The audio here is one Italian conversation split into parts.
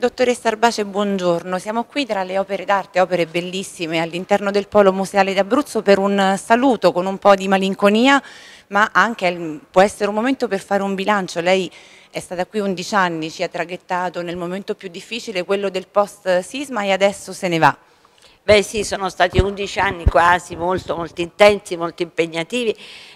Dottoressa Arbace, buongiorno. Siamo qui tra le opere d'arte, opere bellissime all'interno del Polo Museale d'Abruzzo per un saluto con un po' di malinconia, ma anche può essere un momento per fare un bilancio. Lei è stata qui 11 anni, ci ha traghettato nel momento più difficile, quello del post-sisma e adesso se ne va. Beh sì, sono stati 11 anni quasi molto, molto intensi, molto impegnativi,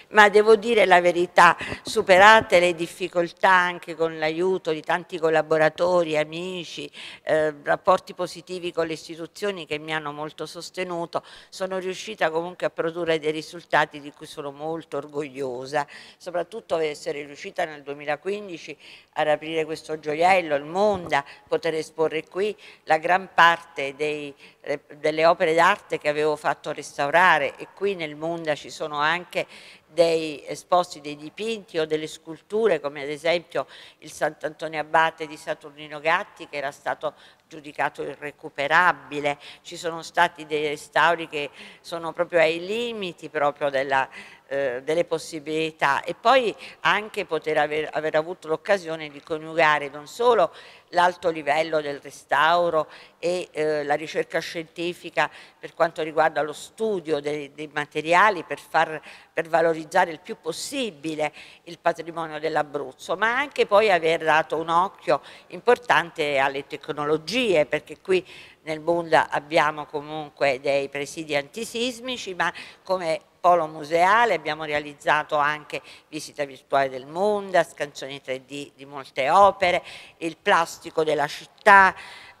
ma devo dire la verità, superate le difficoltà anche con l'aiuto di tanti collaboratori, amici, eh, rapporti positivi con le istituzioni che mi hanno molto sostenuto, sono riuscita comunque a produrre dei risultati di cui sono molto orgogliosa, soprattutto essere riuscita nel 2015 a riaprire questo gioiello, il Monda, poter esporre qui la gran parte dei, delle opere d'arte che avevo fatto restaurare e qui nel Monda ci sono anche dei esposti dei dipinti o delle sculture come ad esempio il Sant'Antonio Abate di Saturnino Gatti che era stato giudicato irrecuperabile, ci sono stati dei restauri che sono proprio ai limiti proprio della, eh, delle possibilità. E poi anche poter aver, aver avuto l'occasione di coniugare non solo l'alto livello del restauro e eh, la ricerca scientifica per quanto riguarda lo studio dei, dei materiali per, far, per valorizzare il più possibile il patrimonio dell'Abruzzo, ma anche poi aver dato un occhio importante alle tecnologie, perché qui nel Bunda abbiamo comunque dei presidi antisismici, ma come polo museale abbiamo realizzato anche visita virtuale del mondo, scansioni 3D di molte opere, il plastico della città,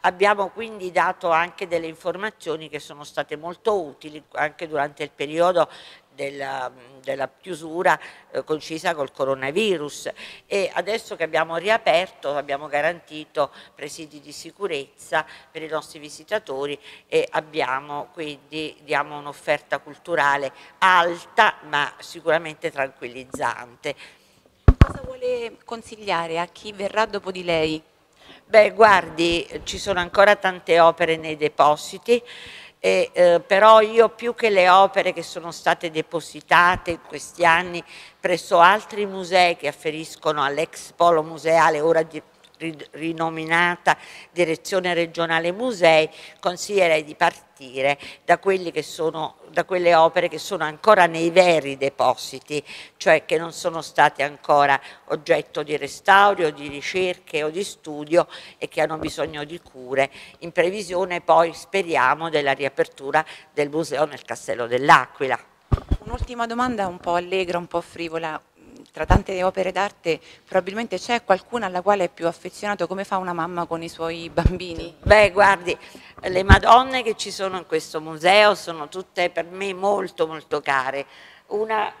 abbiamo quindi dato anche delle informazioni che sono state molto utili anche durante il periodo della, della chiusura eh, concisa col coronavirus e adesso che abbiamo riaperto abbiamo garantito presidi di sicurezza per i nostri visitatori e abbiamo quindi diamo un'offerta culturale alta ma sicuramente tranquillizzante. Cosa vuole consigliare a chi verrà dopo di lei? Beh guardi ci sono ancora tante opere nei depositi e, eh, però io più che le opere che sono state depositate in questi anni presso altri musei che afferiscono all'ex polo museale, ora di, rinominata Direzione Regionale Musei, consiglierei di partire da, sono, da, quelle opere che sono ancora nei veri depositi, cioè che non sono state ancora oggetto di restauro, di ricerche o di studio e che hanno bisogno di cure, in previsione poi speriamo della riapertura del museo nel Castello dell'Aquila. Un'ultima domanda un po' allegra, un po' frivola tra tante opere d'arte probabilmente c'è qualcuna alla quale è più affezionato, come fa una mamma con i suoi bambini? Beh guardi, le Madonne che ci sono in questo museo sono tutte per me molto molto care, una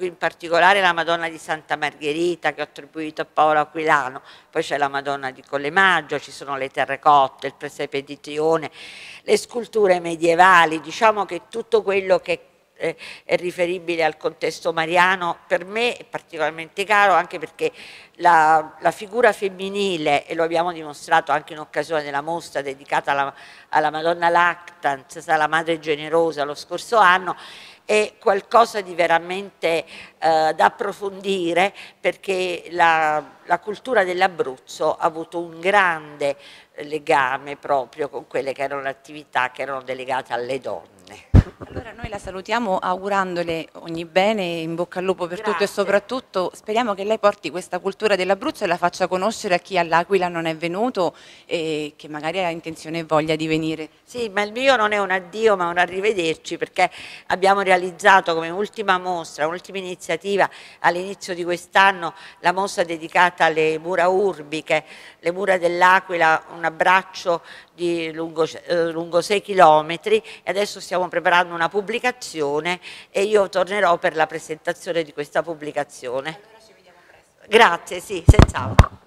in particolare la Madonna di Santa Margherita che ho attribuito a Paolo Aquilano, poi c'è la Madonna di Collemaggio, ci sono le terracotte, il presepe di Tione, le sculture medievali, diciamo che tutto quello che eh, è riferibile al contesto mariano, per me è particolarmente caro anche perché la, la, figura femminile, e lo abbiamo dimostrato anche in occasione della mostra dedicata alla, alla Madonna Lactans, alla Madre Generosa lo scorso anno, è qualcosa di veramente eh, da approfondire perché la, la cultura dell'Abruzzo ha avuto un grande legame proprio con quelle che erano le attività che erano delegate alle donne. Allora noi la salutiamo augurandole ogni bene, in bocca al lupo per Grazie. tutto e soprattutto speriamo che lei porti questa cultura dell'Abruzzo e la faccia conoscere a chi all'Aquila non è venuto e che magari ha intenzione e voglia di venire. Sì, ma il mio non è un addio ma un arrivederci perché abbiamo realizzato come ultima mostra, ultima iniziativa all'inizio di quest'anno la mostra dedicata alle mura urbiche, le mura dell'Aquila, un abbraccio di lungo, eh, lungo 6 km e adesso stiamo preparando una pubblicazione e io tornerò per la presentazione di questa pubblicazione. Allora Grazie, sì, senz'altro.